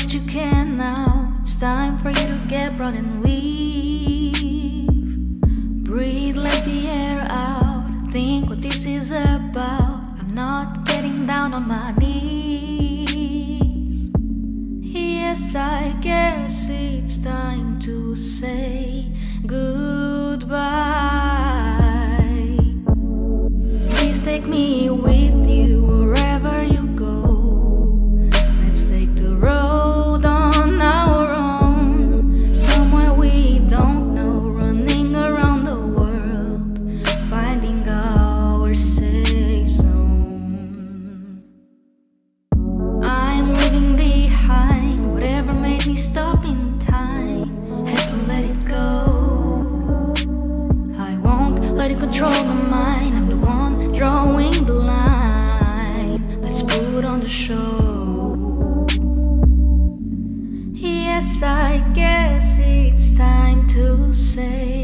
what you can now. It's time for you to get broad and leave. Breathe, let the air out. Think what this is about. I'm not getting down on my knees. Yes, I guess control my mind. I'm the one drawing the line. Let's put on the show. Yes, I guess it's time to say